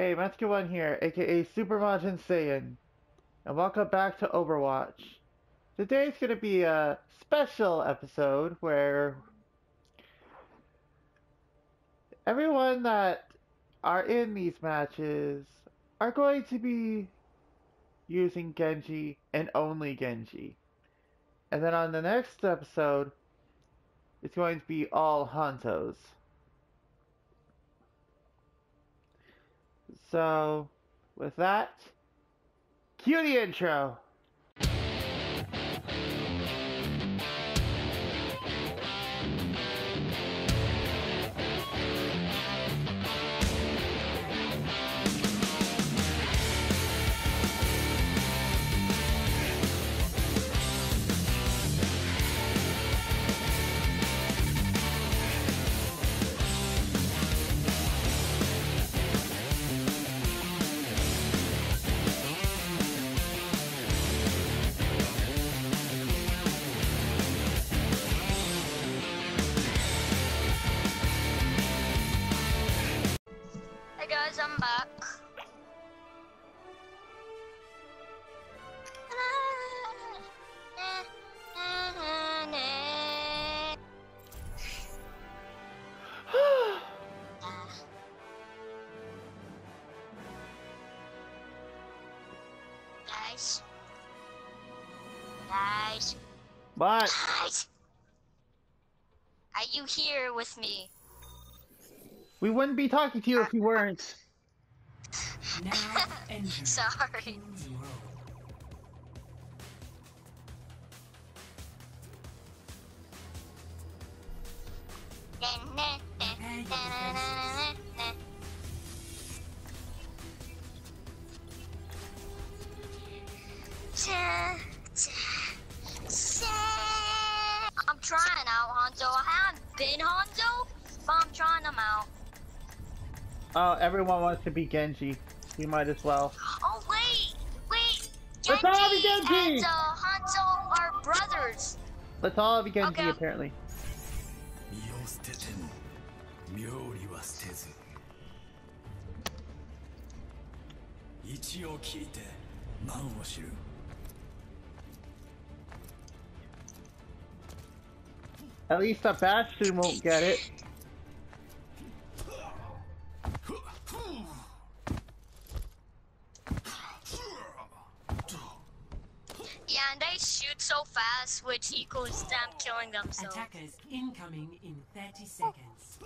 Hey, Mattacue One here, aka Super Majin Saiyan, and welcome back to Overwatch. Today's gonna be a special episode where everyone that are in these matches are going to be using Genji and only Genji. And then on the next episode, it's going to be all Hanzos. So, with that, cue the intro. Guys, I'm back. Guys. Guys. But, Guys. Are you here with me? We wouldn't be talking to you if you weren't. Sorry. I'm trying out Hanzo. I haven't been Hanzo, Oh, everyone wants to be Genji. We might as well. Oh, wait! Wait! Genji, Let's all be Genji! and uh, Hanzo are brothers! Let's all be Genji, okay. apparently. At least the Bastion won't get it. Yeah, and they shoot so fast, which equals them killing themselves. Attackers incoming in 30 seconds.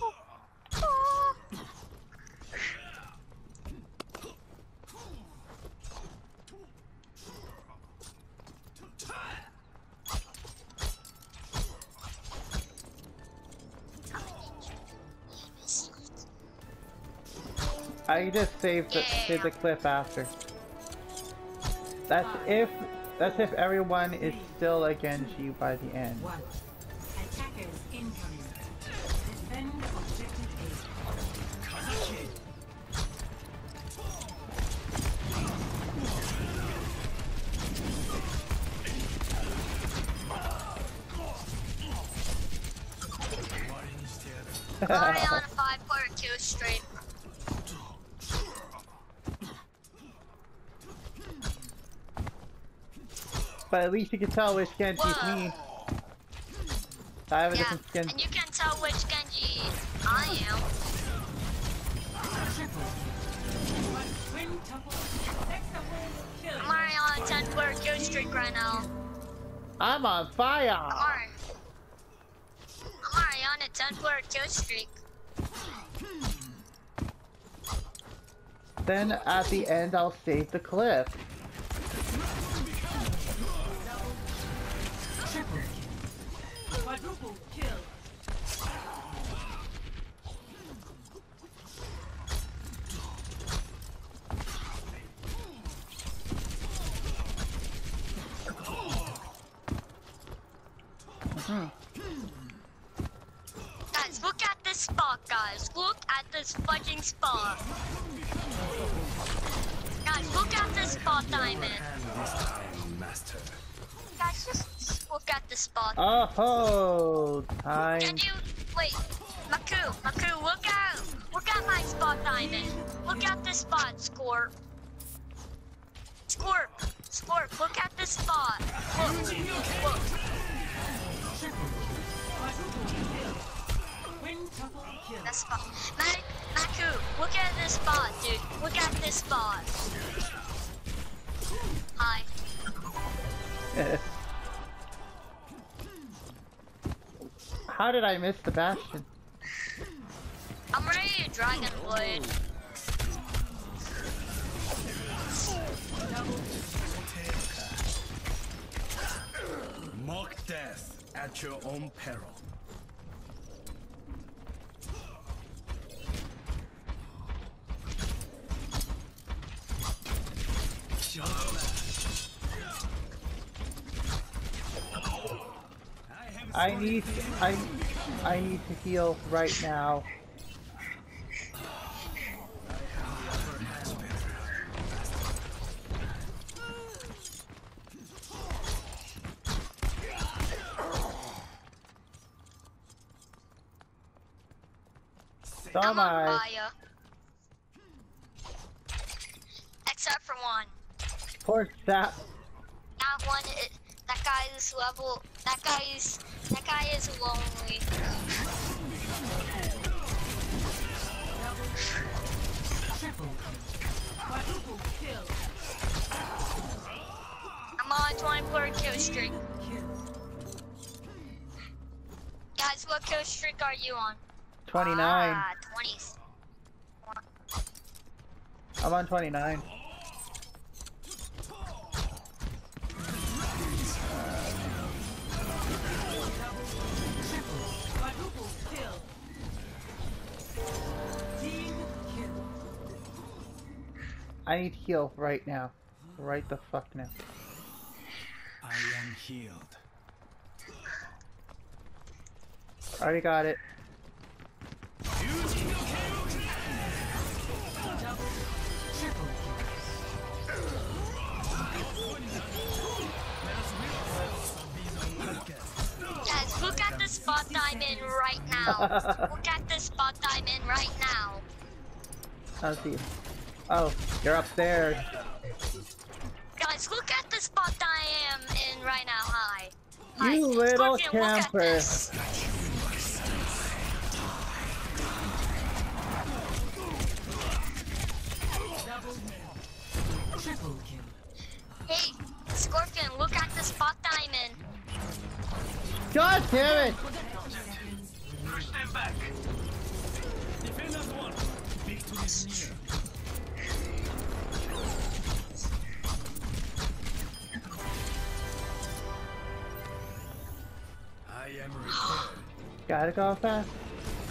I just saved the, saved the clip after. That's if that's if everyone is still against you by the end. One. Attackers incoming. Defend objective A. Already on a five-player kill streak. But at least you can tell which Genji is me. I have a Yeah, different skin. and you can tell which Genji I am. Quintuple. Sextuple kill. I'm on a 10-player kill streak right now. I'm on fire! I'm already, on a 10-player kill streak. Then at the end I'll save the clip. Guys, look at this spot, guys. Look at this fucking spot. Guys, look at this spot, Diamond. Guys, just look at the spot. Oh, time. Can you wait, Maku? Maku, look at look at my spot, diamond. Look at this spot, Scorp. Scorp, Scorp, look at this spot. Look, look. Triple. Quadruple kill. Quintuple kill. That spot. Mac, Maku, look at this spot, dude. Look at this spot. Hi. How did I miss the Bastion? I'm ready to Dragon oh. Blade. Mock death at your own peril. I need I I need to heal right now. So on fire. Except for one. Poor sap. That one, i- that guy is level. That guy is. That guy is lonely. I'm on 24 kill streak. Guys, what kill streak are you on? 29. Ah, 20. I'm on 29. I need heal right now. Right the fuck now. I am healed. Already got it. Guys, look at the spot I'm in right now. look at the spot I'm in right now. I'll see. Oh, you're upstairs. Guys, look at the spot I am in right now. Hi. Hi. You little Scorpion, camper. this. Triple kill. Hey, Scorpion, look at the spot I'm in. God damn it! Push them back. Defenders one. Victory is near. Gotta go fast.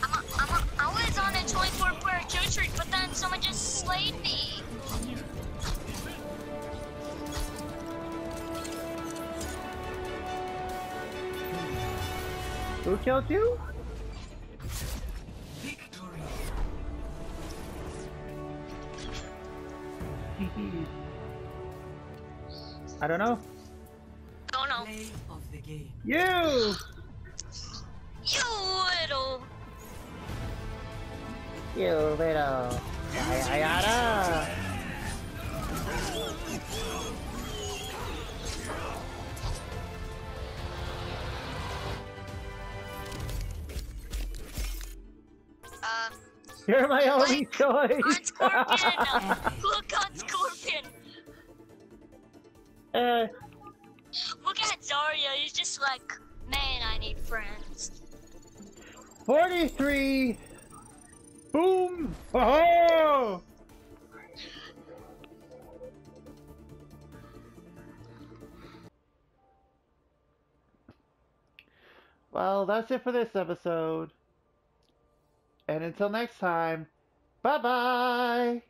I'm a, I'm a, I was on a 24 player kill streak, but then someone just slayed me. Who killed you? Victory. I don't know. Oh no. Play of the game. You! You You little. Yada. Uh, You're my only choice. on Scorpion. look on Scorpion. uh, Look at Zarya. He's just like, man, I need friends. 43. Boom. Oh! Well, that's it for this episode. And until next time, bye bye!